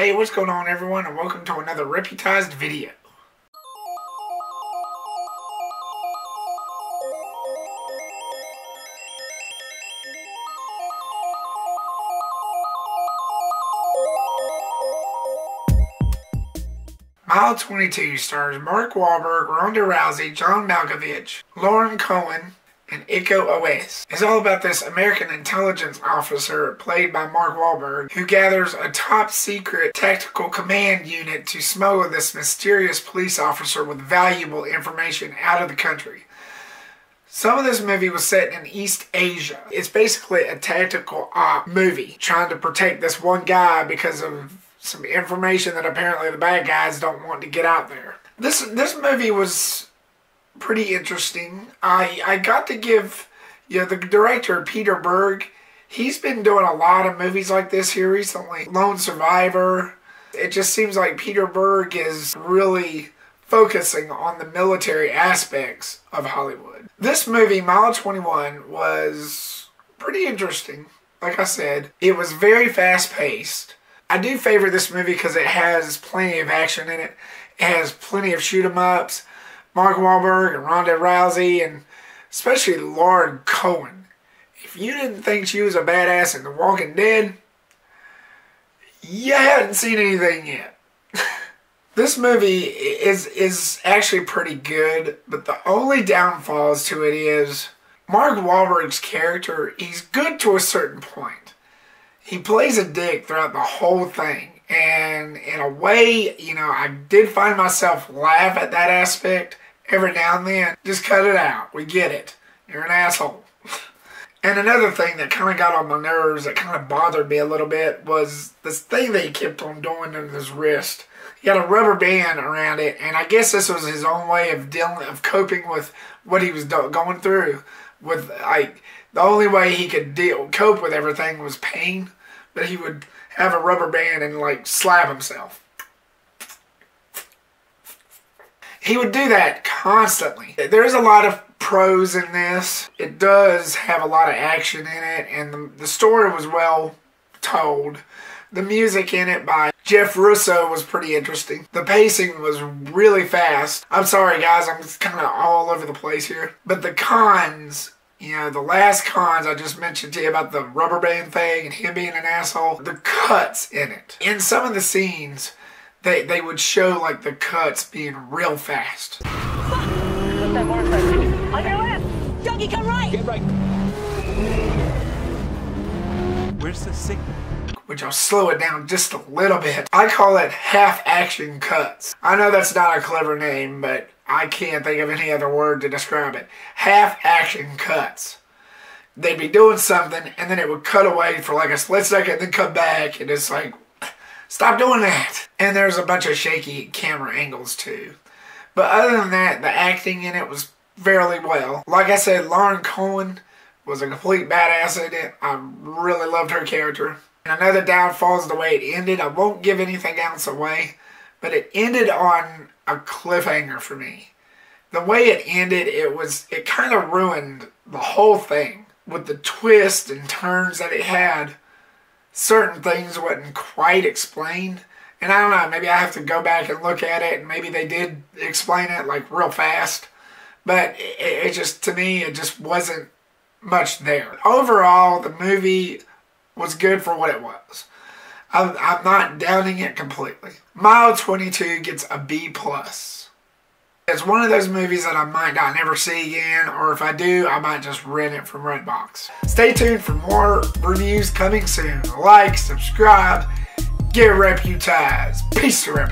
Hey, what's going on everyone and welcome to another Reputized video. Mile 22 stars Mark Wahlberg, Ronda Rousey, John Malkovich, Lauren Cohan, and Iko Uwais. It's all about this American intelligence officer played by Mark Wahlberg who gathers a top secret tactical command unit to smuggle this mysterious police officer with valuable information out of the country. Some of this movie was set in East Asia. It's basically a tactical op movie trying to protect this one guy because of some information that apparently the bad guys don't want to get out there. This this movie was pretty interesting. I I got to give you know the director Peter Berg. He's been doing a lot of movies like this here recently. Lone Survivor. It just seems like Peter Berg is really focusing on the military aspects of Hollywood. This movie, Mile 21, was pretty interesting. Like I said, it was very fast paced. I do favor this movie because it has plenty of action in it. It has plenty of shoot 'em ups. Mark Wahlberg and Ronda Rousey and especially Lauren Cohan. If you didn't think she was a badass in The Walking Dead, you hadn't seen anything yet. this movie is is actually pretty good, but the only downfalls to it is Mark Wahlberg's character, he's good to a certain point. He plays a dick throughout the whole thing. And in a way, you know, I did find myself laugh at that aspect every now and then. Just cut it out. We get it. You're an asshole. And another thing that kind of got on my nerves, that kind of bothered me a little bit, was this thing that he kept on doing in his wrist. He had a rubber band around it, and I guess this was his own way of dealing, of coping with what he was going through. With like the only way he could deal, cope with everything was pain, but he would have a rubber band and like slap himself. He would do that constantly. There's a lot of pros in this. It does have a lot of action in it, and the, the story was well told. The music in it by Jeff Russo was pretty interesting. The pacing was really fast. I'm sorry, guys, I'm kind of all over the place here. But the cons, you know, the last cons I just mentioned to you about the rubber band thing and him being an asshole, the cuts in it. In some of the scenes, they, they would show like the cuts being real fast. On your left! Dougie, come right! Get right. Where's the signal? which I'll slow it down just a little bit. I call it half action cuts. I know that's not a clever name, but I can't think of any other word to describe it. Half action cuts. They'd be doing something and then it would cut away for like a split second, then come back, and it's like, stop doing that. And there's a bunch of shaky camera angles too. But other than that, the acting in it was fairly well. Like I said, Lauren Cohan was a complete badass in it. I really loved her character. And another downfall is the way it ended. I won't give anything else away, but it ended on a cliffhanger for me. The way it ended, it was it kind of ruined the whole thing with the twists and turns that it had. Certain things wasn't quite explained. And I don't know, maybe I have to go back and look at it, and maybe they did explain it like real fast. But it, it just, to me, it just wasn't much there. Overall, the movie was good for what it was. I'm, I'm not downing it completely. Mile 22 gets a B plus. It's one of those movies that I might not never see again, or if I do, I might just rent it from Redbox. Stay tuned for more reviews coming soon. Like, subscribe, get reputized. Peace to Rep